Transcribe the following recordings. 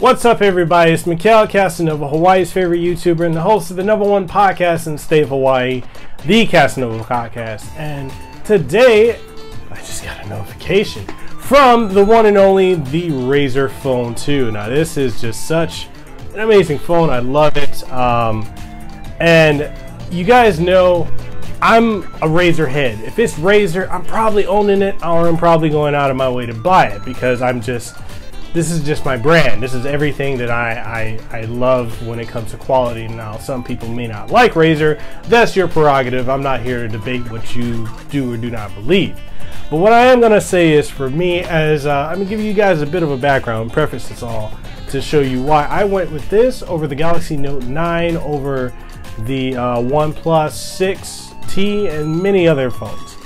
What's up, everybody? It's Mekel Kasanova, Hawaii's favorite YouTuber and the host of the number one podcast in the state of Hawaii, the Kasanova Podcast. And today, I just got a notification from the one and only the Razer Phone 2. Now, this is just such an amazing phone. I love it. Um, and you guys know I'm a Razer head. If it's Razer, I'm probably owning it or I'm probably going out of my way to buy it because I'm just this is just my brand. This is everything that I, I, I love when it comes to quality. Now, some people may not like Razer. That's your prerogative. I'm not here to debate what you do or do not believe. But what I am going to say is for me, as uh, I'm going to give you guys a bit of a background, preface this all, to show you why I went with this over the Galaxy Note 9, over the uh, OnePlus 6T, and many other phones.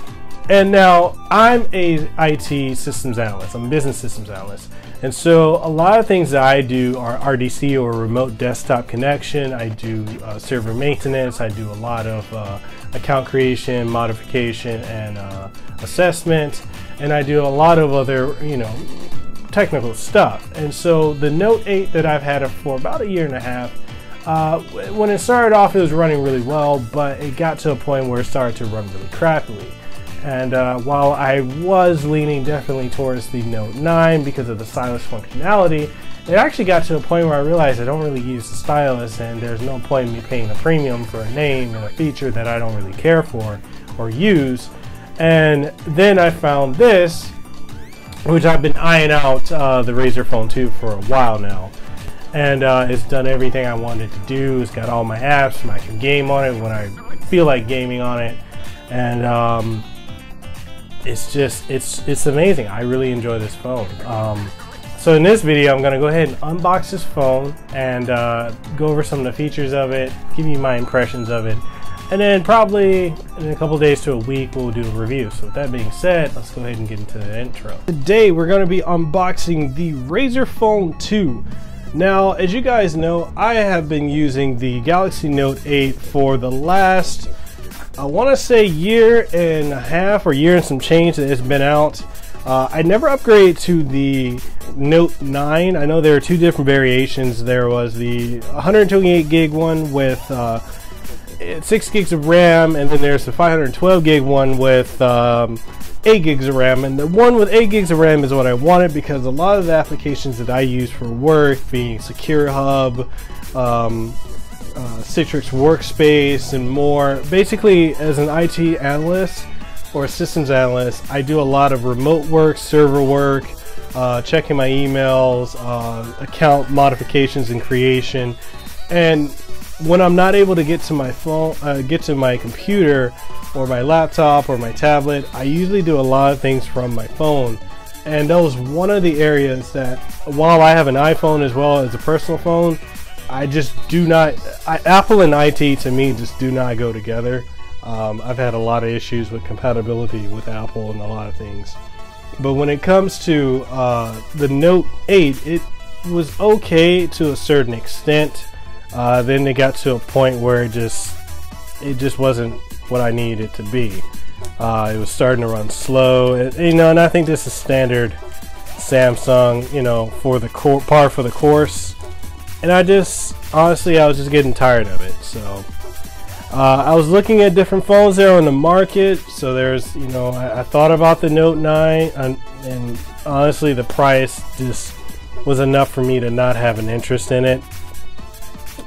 And now I'm a IT systems analyst. I'm a business systems analyst. And so a lot of things that I do are RDC or remote desktop connection. I do uh, server maintenance. I do a lot of uh, account creation, modification, and uh, assessment. And I do a lot of other, you know, technical stuff. And so the Note 8 that I've had for about a year and a half, uh, when it started off, it was running really well, but it got to a point where it started to run really crappily. And uh, while I was leaning definitely towards the Note 9 because of the stylus functionality, it actually got to a point where I realized I don't really use the stylus and there's no point in me paying a premium for a name and a feature that I don't really care for or use. And then I found this, which I've been eyeing out uh, the Razer Phone 2 for a while now. And uh, it's done everything I wanted to do. It's got all my apps, I can game on it when I feel like gaming on it. And um, it's just it's it's amazing. I really enjoy this phone. Um, so in this video, I'm gonna go ahead and unbox this phone and uh, go over some of the features of it, give you my impressions of it, and then probably in a couple days to a week we'll do a review. So with that being said, let's go ahead and get into the intro. Today we're gonna be unboxing the Razer Phone 2. Now, as you guys know, I have been using the Galaxy Note 8 for the last I want to say year and a half or year and some change that it's been out. Uh, I never upgraded to the Note 9. I know there are two different variations. There was the 128 gig one with uh, 6 gigs of RAM, and then there's the 512 gig one with um, 8 gigs of RAM. And the one with 8 gigs of RAM is what I wanted because a lot of the applications that I use for work, being Secure Hub, um, uh, Citrix Workspace and more. Basically, as an IT analyst or systems analyst, I do a lot of remote work, server work, uh, checking my emails, uh, account modifications and creation. And when I'm not able to get to my phone, uh, get to my computer or my laptop or my tablet, I usually do a lot of things from my phone. And that was one of the areas that, while I have an iPhone as well as a personal phone, I just do not. I, Apple and IT to me just do not go together. Um, I've had a lot of issues with compatibility with Apple and a lot of things. But when it comes to uh, the Note 8, it was okay to a certain extent. Uh, then it got to a point where it just it just wasn't what I needed it to be. Uh, it was starting to run slow, it, you know, and I think this is standard Samsung, you know, for the cor- par for the course and I just honestly I was just getting tired of it. So uh, I was looking at different phones there on the market. So there's you know I, I thought about the Note 9, and, and, honestly the price just was enough for me to not have an interest in it.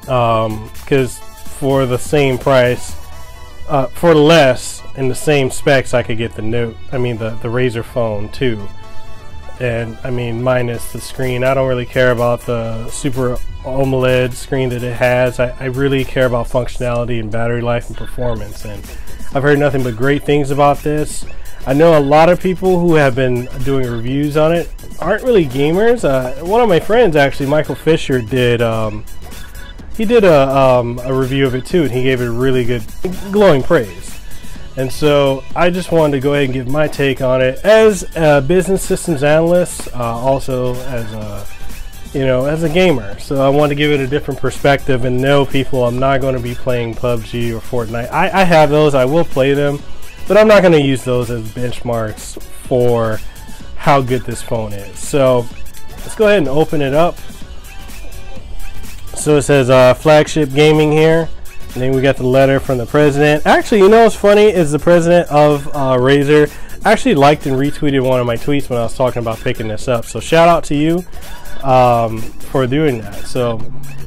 Because um, for the same price, uh, for less in the same specs, I could get the Note. I mean the the Razer Phone 2 and I mean minus the screen. I don't really care about the super AMOLED screen that it has. I, I, really care about functionality and battery life and performance. And I've heard nothing but great things about this. I know a lot of people who have been doing reviews on it aren't really gamers. Uh, one of my friends, actually, Michael Fisher, did. Um, he did a, um, a review of it too, and he gave it really good, glowing praise. And so I just wanted to go ahead and give my take on it as a business systems analyst, uh, also as a you know as a gamer. So I wanted to give it a different perspective and know people. I'm not going to be playing PUBG or Fortnite. I, I have those. I will play them, but I'm not going to use those as benchmarks for how good this phone is. So let's go ahead and open it up. So it says uh, flagship gaming here. And then we got the letter from the president. Actually, you know what's funny is the president of uh, Razer actually liked and retweeted one of my tweets when I was talking about picking this up. So shout out to you um, for doing that. So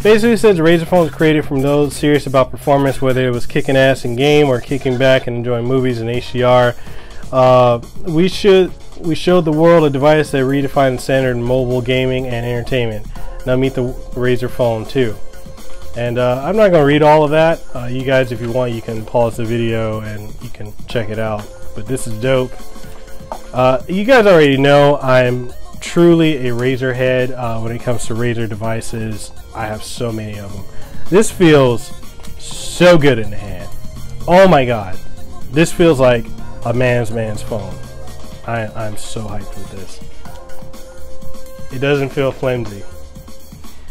basically, says Razer phone was created from those serious about performance, whether it was kicking ass in game or kicking back and enjoying movies and HDR. Uh, we should we showed the world a device that redefined the standard in mobile gaming and entertainment. Now meet the Razer Phone 2. And uh, I'm not going to read all of that. Uh, you guys, if you want, you can pause the video and you can check it out. But this is dope. Uh, you guys already know I'm truly a Razer head uh, when it comes to Razer devices. I have so many of them. This feels so good in the hand. Oh my god. This feels like a man's man's phone. I, I'm so hyped with this. It doesn't feel flimsy.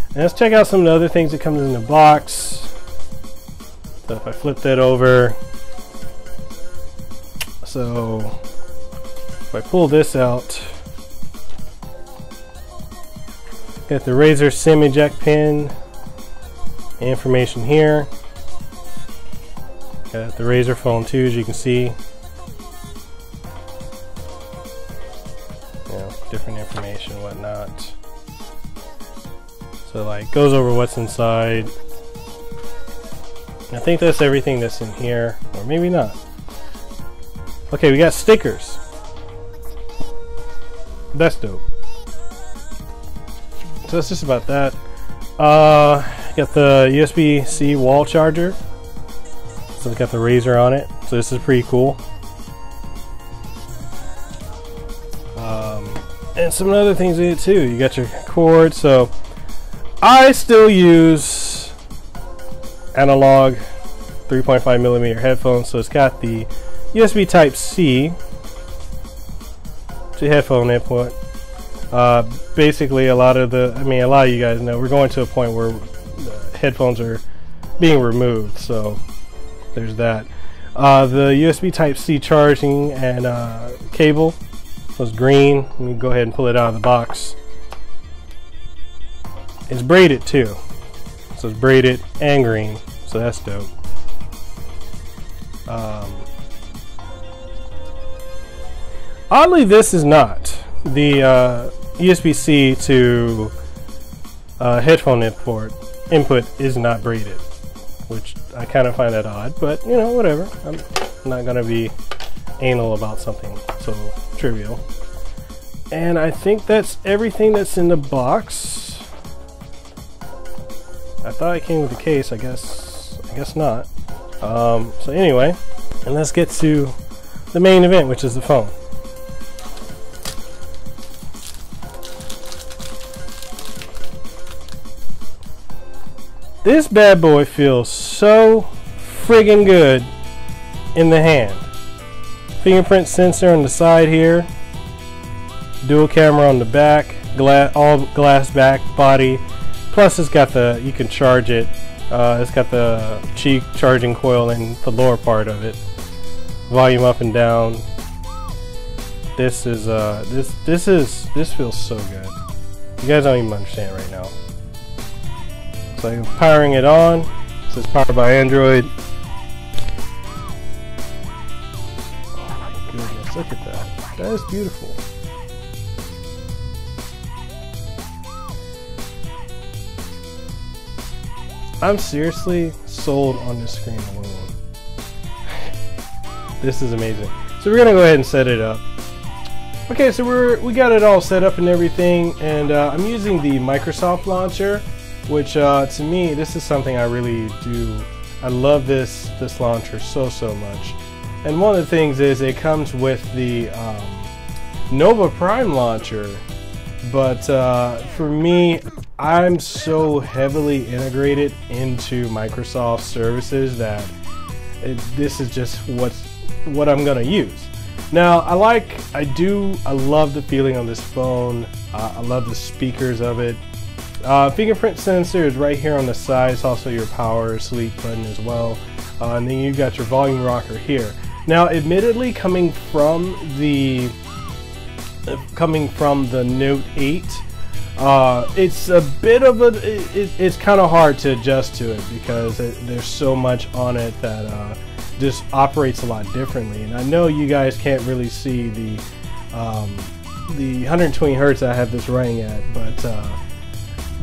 And let's check out some of the other things that comes in the box. So if I flip that over, so if I pull this out, got the Razer SIM eject pin, information here. Got the Razer Phone 2, as you can see. You know, different information, whatnot. So like goes over what's inside. I think that's everything that's in here, or maybe not. Okay, we got stickers. That's dope. So that's just about that. Uh, got the USB-C wall charger. So it's got the Razer on it. So this is pretty cool. Um, and some other things in it too. You got your cord. So I still use analog 3.5 millimeter headphones, so it's got the USB Type C to headphone input. Uh, basically, a lot of the, I mean, a lot of you guys know we're going to a point where headphones are being removed, so there's that. Uh, the USB Type C charging and uh, cable was green. Let me go ahead and pull it out of the box. It's braided too. So it's braided and green. So that's dope. Um, oddly, this is not. The uh, USB-C to uh, headphone input input is not braided, which I kind of find that odd. But you know, whatever. I'm not gonna be anal about something so trivial. And I think that's everything that's in the box. I thought it came with the case. I guess. I guess not. Um, so anyway, and let's get to the main event, which is the phone. This bad boy feels so friggin' good in the hand. Fingerprint sensor on the side here. Dual camera on the back. Glass, all glass back body Plus, it's got the you can charge it. Uh, it's got the Qi charging coil in the lower part of it. Volume up and down. This is uh this this is this feels so good. You guys don't even understand right now. So I'm powering it on. This is powered by Android. Oh my goodness, look at that. That is beautiful. I'm seriously sold on this screen alone. this is amazing. So we're gonna go ahead and set it up. Okay, so we're we got it all set up and everything, and uh, I'm using the Microsoft launcher, which uh, to me this is something I really do. I love this this launcher so so much. And one of the things is it comes with the um, Nova Prime launcher, but uh, for me, I'm so heavily integrated into Microsoft services that it, this is just what's what I'm gonna use. Now, I like, I do, I love the feeling on this phone. Uh, I love the speakers of it. Uh, fingerprint sensor is right here on the side. It's also your power sleep button as well. Uh, and then you've got your volume rocker here. Now, admittedly, coming from the coming from the Note 8, Uh, it's a bit of a, it, it's kind of hard to adjust to it because it, there's so much on it that uh, just operates a lot differently. And I know you guys can't really see the um, the 120 hertz I have this running at, but uh,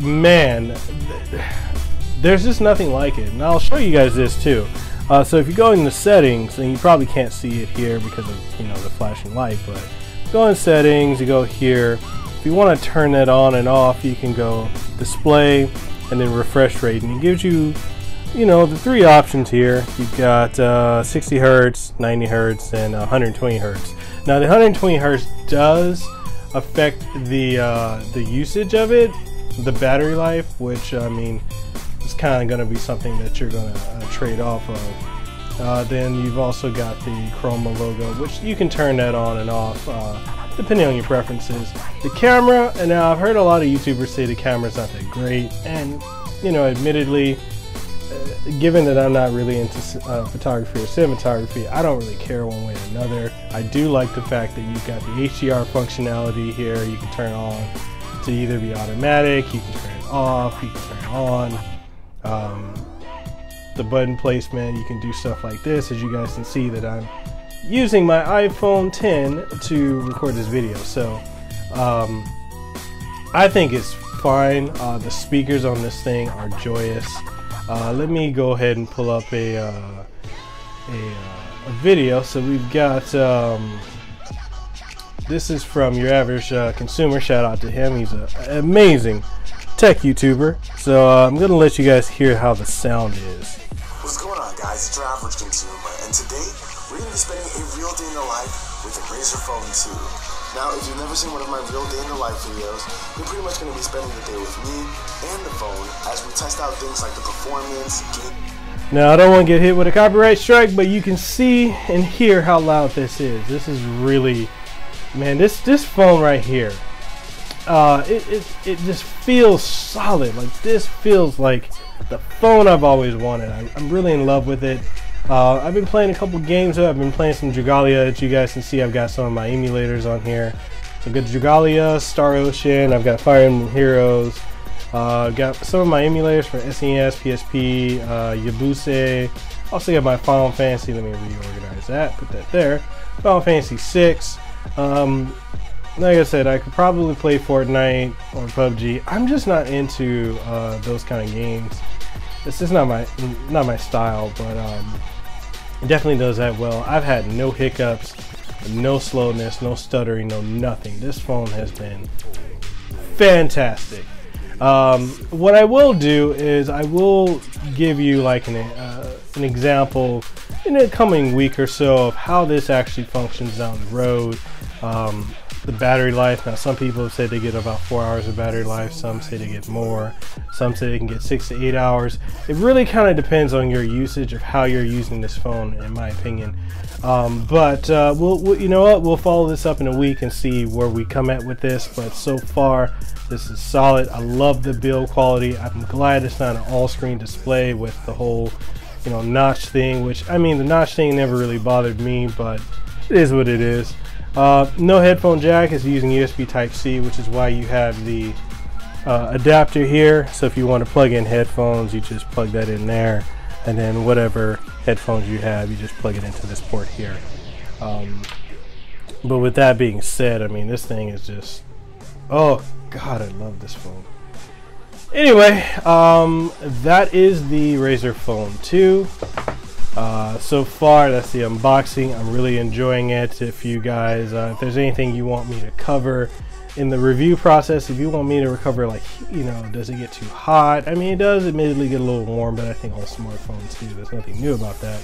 man, there's just nothing like it. And I'll show you guys this too. Uh, so if you go in the settings, and you probably can't see it here because of you know the flashing light, but go in settings, you go here. If you want to turn that on and off, you can go display and then refresh rate, and it gives you you know the three options here. You've got uh, 60 hertz, 90 hertz, and 120 hertz. Now the 120 hertz does affect the uh, the usage of it, the battery life, which I mean is kind of going to be something that you're going to uh, trade off of. Uh, then you've also got the Chroma logo, which you can turn that on and off uh, depending on your preferences. The camera, and now I've heard a lot of YouTubers say the camera's not that great, and you know, admittedly, uh, given that I'm not really into uh, photography or cinematography, I don't really care one way or another. I do like the fact that you've got the HDR functionality here. You can turn on to either be automatic, you can turn it off, you can turn it on um, the button placement. You can do stuff like this, as you guys can see that I'm using my iPhone 10 to record this video. So um, I think it's fine. Uh, the speakers on this thing are joyous. Uh, let me go ahead and pull up a, uh, a, uh, a, video. So we've got, um, this is from your average uh, consumer. Shout out to him. He's an amazing tech YouTuber. So uh, I'm gonna let you guys hear how the sound is. What's going on, guys? It's your average consumer, and today we're gonna be spending a real day in the life with a Razer Phone 2. Now, if you've never seen one of my real day in the life videos, you're pretty much gonna be spending the day with me and the phone as we test out things like the performance, game. Now, I don't want to get hit with a copyright strike, but you can see and hear how loud this is. This is really, man, this this phone right here uh, it, it, it just feels solid. Like this feels like the phone I've always wanted. I, am really in love with it. Uh, I've been playing a couple games. I've been playing some Dragalia. As you guys can see, I've got some of my emulators on here. So got Dragalia, Star Ocean. I've got Fire Emblem Heroes. Uh, got some of my emulators for SNES, PSP, uh, Yabause. Also got my Final Fantasy. Let me reorganize that. Put that there. Final Fantasy 6. Um, like I said, I could probably play Fortnite or PUBG. I'm just not into uh, those kind of games. It's just not my not my style, but um, it definitely does that well. I've had no hiccups, no slowness, no stuttering, no nothing. This phone has been fantastic. Um, what I will do is I will give you like an, uh, an example in the coming week or so of how this actually functions down the road. Um, the battery life. Now, some people have said they get about four hours of battery life. Some say they get more. Some say they can get six to eight hours. It really kind of depends on your usage of how you're using this phone, in my opinion. Um, but uh, we'll, we'll, you know what? We'll follow this up in a week and see where we come at with this. But so far, this is solid. I love the build quality. I'm glad it's not an all-screen display with the whole, you know, notch thing. Which I mean, the notch thing never really bothered me, but it is what it is. Uh, no headphone jack is using USB Type-C, which is why you have the uh, adapter here. So if you want to plug in headphones, you just plug that in there. And then whatever headphones you have, you just plug it into this port here. Um, but with that being said, I mean, this thing is just, oh God, I love this phone. Anyway, um, that is the Razer Phone 2. Uh, so far, that's the unboxing. I'm really enjoying it. If you guys, uh, if there's anything you want me to cover in the review process, if you want me to recover, like, you know, does it get too hot? I mean, it does admittedly get a little warm, but I think all smartphones do. There's nothing new about that.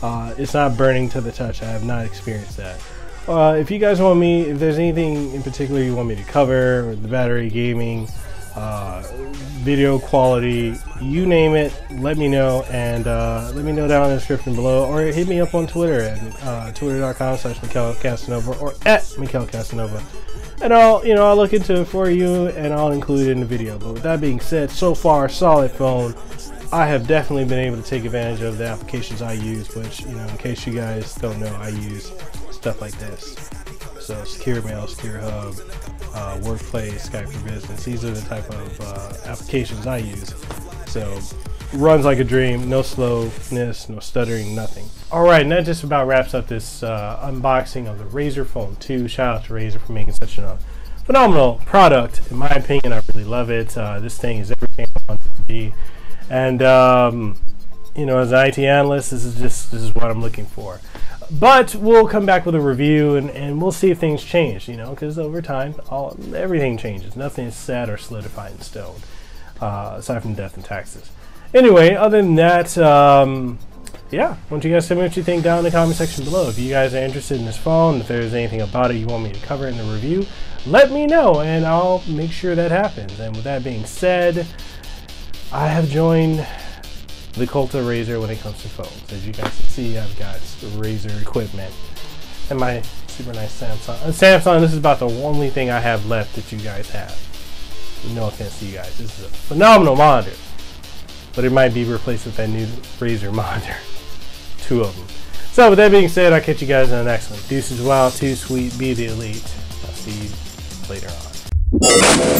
Uh, it's not burning to the touch. I have not experienced that. Uh, if you guys want me, if there's anything in particular you want me to cover, the battery, gaming, uh, video quality, you name it, let me know and uh, let me know down in the description below or hit me up on Twitter at uh, twitter.com slash Mekel Kasanova or at Mekel Kasanova. And I'll, you know, I'll look into it for you and I'll include it in the video. But with that being said, so far, solid phone. I have definitely been able to take advantage of the applications I use, which, you know, in case you guys don't know, I use stuff like this. So Secure Mail, Secure Hub, uh, Workplace, Skype for Business. These are the type of uh, applications I use. So runs like a dream, no slowness, no stuttering, nothing. All right, and that just about wraps up this uh, unboxing of the Razer Phone 2. Shout out to Razer for making such a phenomenal product. In my opinion, I really love it. Uh, this thing is everything I want it to be. And, um, you know, as an IT analyst, this is just this is what I'm looking for. But we'll come back with a review and, and we'll see if things change, you know, because over time, all everything changes. Nothing is set or solidified in stone, uh, aside from death and taxes. Anyway, other than that, um, yeah, why don't you guys tell me what you think down in the comment section below. If you guys are interested in this phone, if there's anything about it you want me to cover in the review, let me know and I'll make sure that happens. And with that being said, I have joined the cult Razer when it comes to phones. As you guys can see, I've got Razer equipment and my super nice Samsung. Samsung, this is about the only thing I have left that you guys have. No offense to you guys. This is a phenomenal monitor but it might be replaced with that new Razer monitor. Two of them. So with that being said, I'll catch you guys in the next one. Deuces wild, too sweet, be the elite. I'll see you later on.